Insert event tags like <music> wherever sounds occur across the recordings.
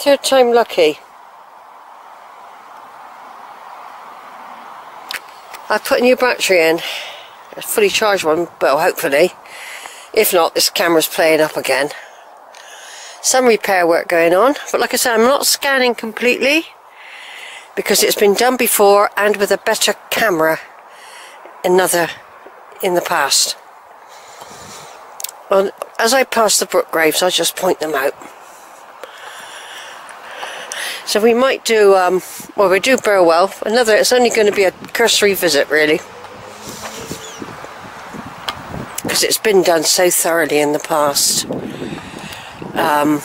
Third time lucky. I put a new battery in. A fully charged one, well hopefully. If not, this camera's playing up again. Some repair work going on, but like I said, I'm not scanning completely because it's been done before and with a better camera another in the past. Well, as I pass the brook graves, I'll just point them out. So we might do, um, well, we do Burwell. Another, it's only going to be a cursory visit, really. Because it's been done so thoroughly in the past. Um,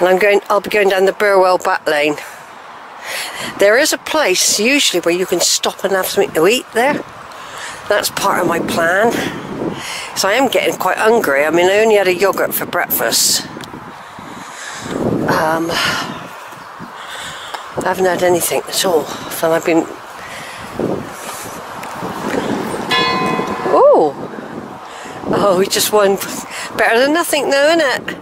and I'm going, I'll be going down the Burwell back lane. There is a place usually where you can stop and have something to eat there. That's part of my plan. So I am getting quite hungry. I mean, I only had a yogurt for breakfast. Um, I haven't had anything at all. So I've been... Oh! Oh, we just won. Better than nothing though, isn't it?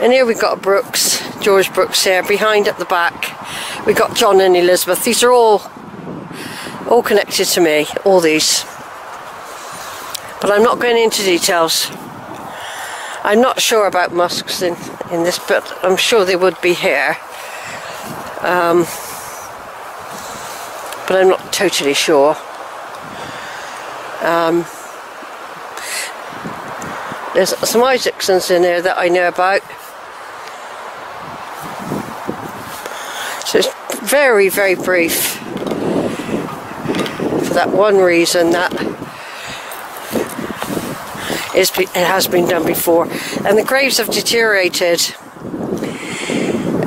And here we've got Brooks, George Brooks here, behind at the back. We've got John and Elizabeth. These are all all connected to me, all these. But I'm not going into details. I'm not sure about Musks in, in this, but I'm sure they would be here. Um, but I'm not totally sure. Um, there's some Isaacsons in there that I know about. So it's very, very brief. That one reason that is, it has been done before. And the graves have deteriorated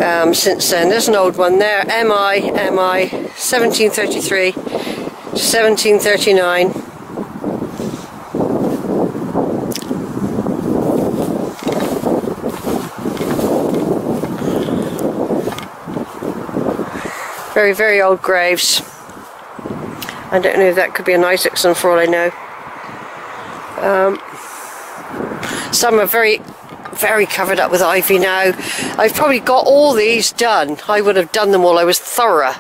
um, since then. There's an old one there, MI, MI, 1733 to 1739. Very, very old graves. I don't know if that could be an Isaacson for all I know. Um, some are very, very covered up with ivy now. I've probably got all these done. I would have done them all. I was thorough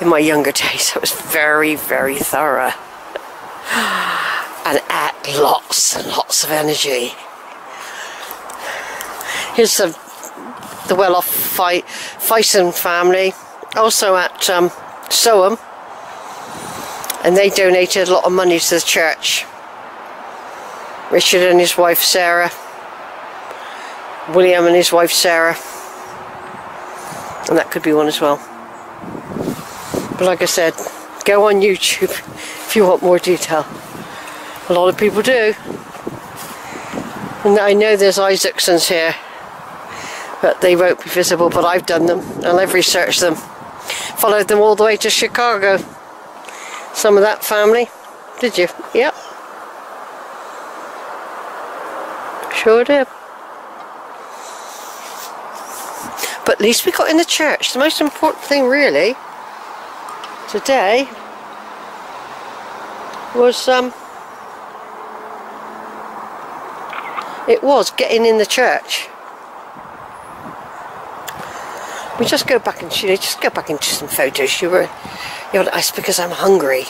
in my younger days. I was very, very thorough. And at lots and lots of energy. Here's the, the well-off Fison family also at um, Soham and they donated a lot of money to the church. Richard and his wife Sarah, William and his wife Sarah, and that could be one as well. But like I said, go on YouTube <laughs> if you want more detail. A lot of people do. And I know there's Isaacsons here, but they won't be visible, but I've done them and I've researched them. Followed them all the way to Chicago. Some of that family. Did you? Yep. Sure did. But at least we got in the church. The most important thing really today was um it was getting in the church. We just go back and you just go back into some photos. You were, you because I'm hungry.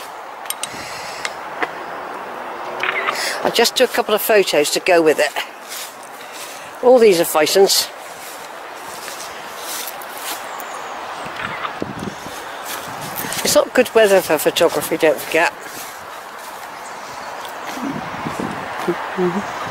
I'll just do a couple of photos to go with it. All these are Fisons. It's not good weather for photography, don't forget. Mm -hmm.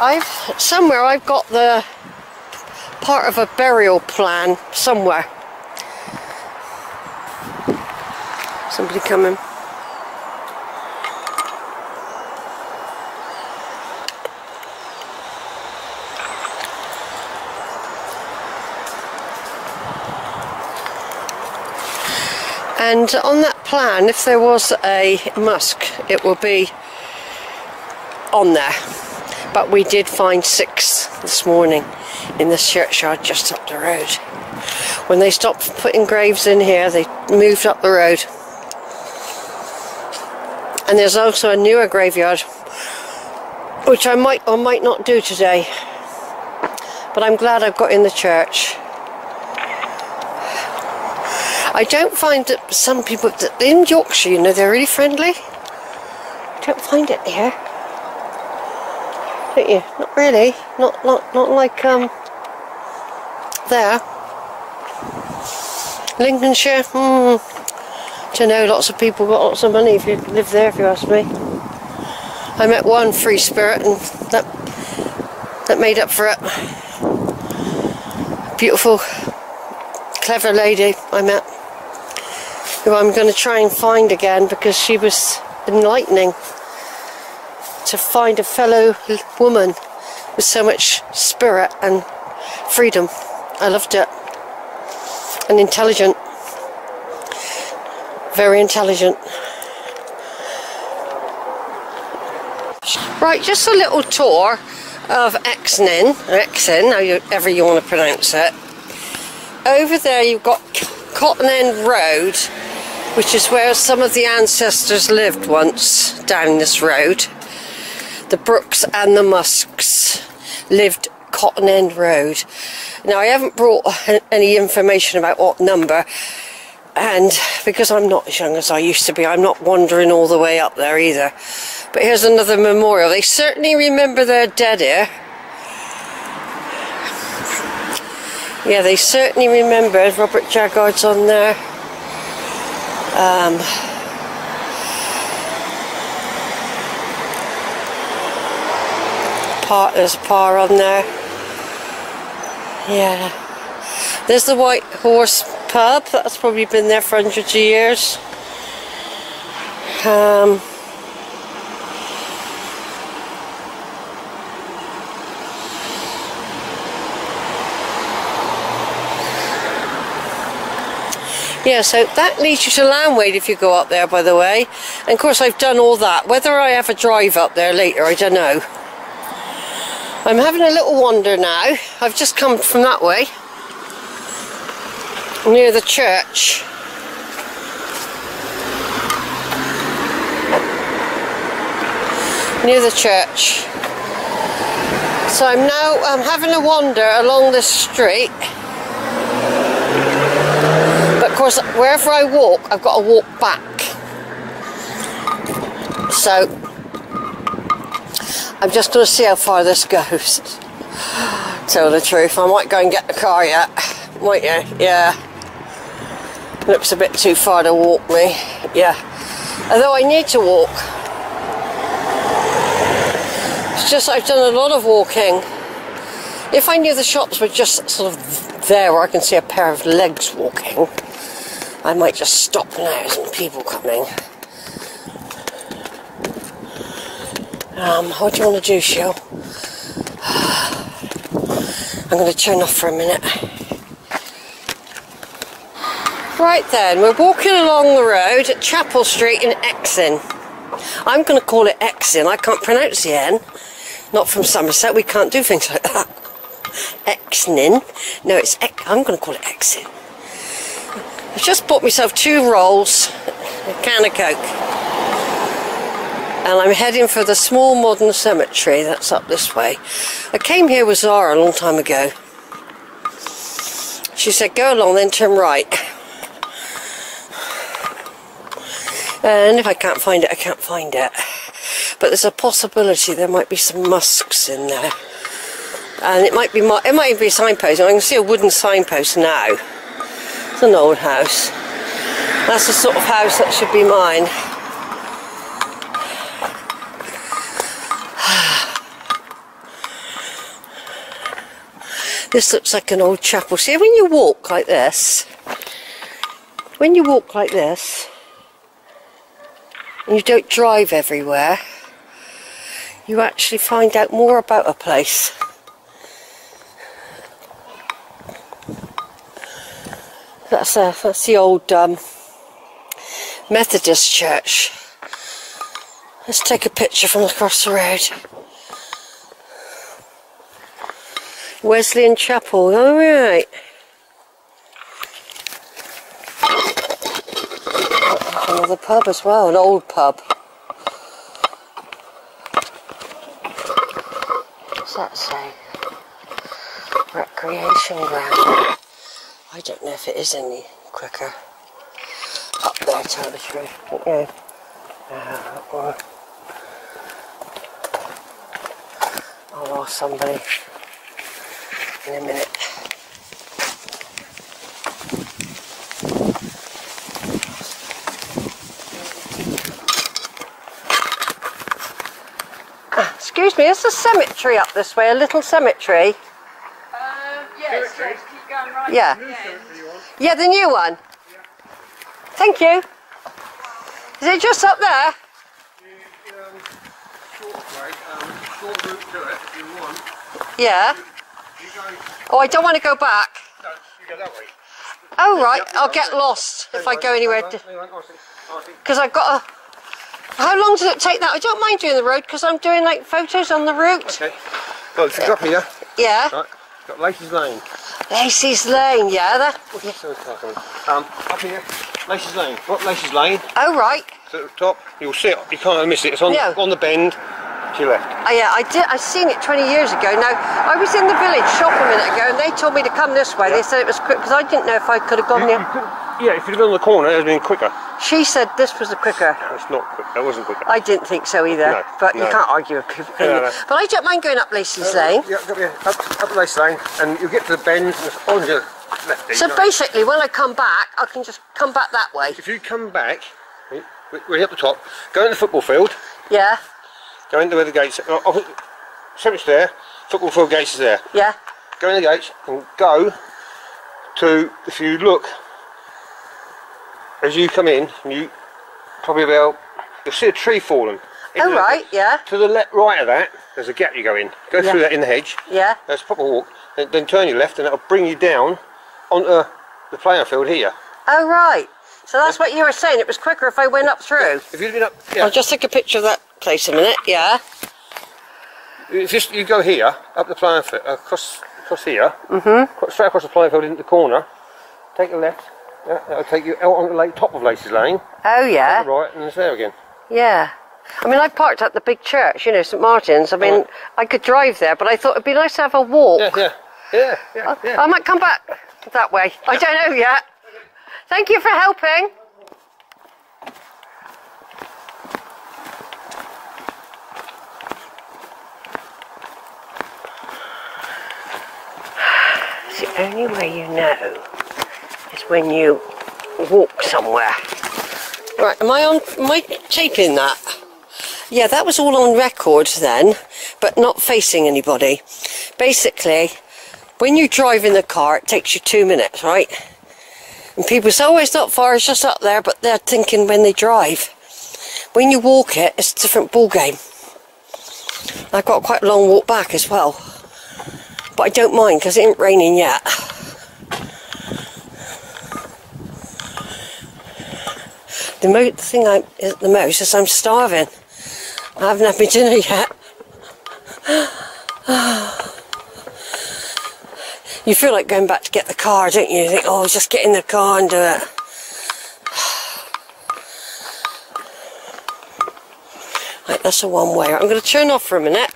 I've somewhere I've got the part of a burial plan somewhere. Somebody coming. And on that plan, if there was a Musk, it will be on there. But we did find six this morning in this churchyard just up the road. When they stopped putting graves in here, they moved up the road. And there's also a newer graveyard, which I might or might not do today. But I'm glad I've got in the church. I don't find that some people in Yorkshire, you know, they're really friendly. I don't find it here. Don't you? Not really. Not not not like um there. Lincolnshire, hmm. To know lots of people got lots of money if you live there if you ask me. I met one free spirit and that that made up for it. Beautiful, clever lady I met who I'm going to try and find again because she was enlightening to find a fellow woman with so much spirit and freedom. I loved it. And intelligent. Very intelligent. Right, just a little tour of Exnin, or Exin, however you want to pronounce it. Over there you've got Cotton End Road, which is where some of the ancestors lived once down this road. The Brooks and the Musks lived Cotton End Road. Now I haven't brought any information about what number and because I'm not as young as I used to be I'm not wandering all the way up there either. But here's another memorial. They certainly remember their dead here. Yeah, they certainly remember Robert Jaggard's on there. Um, part, there's a par on there. Yeah. There's the White Horse pub. That's probably been there for hundreds of years. Um, Yeah, so that leads you to Landwade if you go up there, by the way. And of course, I've done all that. Whether I have a drive up there later, I don't know. I'm having a little wander now. I've just come from that way. Near the church. Near the church. So I'm now I'm having a wander along this street But of course, wherever I walk, I've got to walk back. So, I'm just going to see how far this goes. <sighs> Tell the truth, I might go and get the car yet. Might you? Yeah. Looks a bit too far to walk me. Yeah. Although I need to walk. It's just I've done a lot of walking. If I knew the shops were just sort of there where I can see a pair of legs walking, I might just stop now. There's people coming. Um, what do you want to do, Shell? I'm going to turn off for a minute. Right then, we're walking along the road at Chapel Street in Exin. I'm going to call it Exin. I can't pronounce the N. Not from Somerset. We can't do things like that. Exnin. No, it's. Ex I'm going to call it Exin. I've just bought myself two rolls, a can of Coke. And I'm heading for the small modern cemetery that's up this way. I came here with Zara a long time ago. She said, go along, then turn right. And if I can't find it, I can't find it. But there's a possibility there might be some Musks in there. And it might be, it might even be a signpost. I can see a wooden signpost now. It's an old house. That's the sort of house that should be mine. This looks like an old chapel. See, when you walk like this, when you walk like this, and you don't drive everywhere, you actually find out more about a place. That's a, that's the old um, Methodist church. Let's take a picture from across the road. Wesleyan Chapel, alright. Another pub as well, an old pub. What's that say? Recreation ground. I don't know if it is any quicker. Up there, tell the truth. Yeah. Uh, or I'll ask somebody in a minute. Ah, Excuse me, is a cemetery up this way? A little cemetery? Um, yes, yes, keep going right. Yeah. Yeah. Yeah, the new one. Thank you. Is it just up there? um, short way, um, short route to it if you want. Yeah. Oh, I don't want to go back. no, you go that way. Oh, right. I'll get lost if I go anywhere. Hang on, hang on, I see, I see. Because I've got a. How long does it take that? I don't mind doing the road because I'm doing like photos on the route. Okay. Well, if you go up here, Yeah. right, got Lacey's Lane. Lacey's Lane, yeah. That. What's this other car coming? Um, up here, Lacey's Lane. What Lacey's Lane? Oh, right. So at the top, you'll see it. You can't miss it. It's on No. on the bend your left. Oh, yeah, I did. I seen it 20 years ago. Now, I was in the village shop a minute ago and they told me to come this way. They said it was quick because I didn't know if I could have gone You, there. yeah, if you'd been on the corner, it would have been quicker. She said this was the quicker. It's not quick. That wasn't quicker. I didn't think so either. No, but you can't argue with people. No, no. But I don't mind going up Lacey's uh, Lane. Yeah, up, up, Lacey's Lane, and you get to the bend, and it's on your left. So basically, when I come back, I can just come back that way. If you come back, we- we're at the top, go in the football field, Yeah, go where the gates are. Oh, oh cemetery's there, football field gates is there. yeah. Go in the gates and go to, if you look, as you come in, you probably about, you'll see a tree fallen. Oh, right, yeah, To the left, right of that, there's a gap you go in. Go Yeah. through that in the hedge. yeah. That's a proper walk. Then, then turn your left, and it'll bring you down onto the playing field here. Oh, right. So that's what you were saying. It was quicker if I went up through. If you'd been up, yeah. I'll just take a picture of that place a minute. Yeah. If just you go here, up the playing field, across across here, mm-hmm. straight across the playing field into the corner, take a left, yeah, that'll take you out on the lake, top of Lacey's Lane, Oh, yeah. right, and it's there again. Yeah. I mean, I parked at the big church, you know, St Martin's. I mean, Right. I could drive there, but I thought it'd be nice to have a walk. Yeah, yeah, yeah, yeah, yeah. I might come back that way. I don't know yet. Thank you for helping. It's the only way you know is when you walk somewhere. Right, am I on? Am I taping that? Yeah, that was all on record then, but not facing anybody. Basically, when you drive in the car, it takes you two minutes, right? And people say, oh, it's not far, it's just up there, but they're thinking when they drive. When you walk it, it's a different ball game. I've got quite a long walk back as well. But I don't mind because it ain't raining yet. The, mo- the thing I is the most is I'm starving. I haven't had my dinner yet. <sighs> You feel like going back to get the car, don't you? You think, oh, just get in the car and do it. <sighs> Right, that's a one way. I'm going to turn off for a minute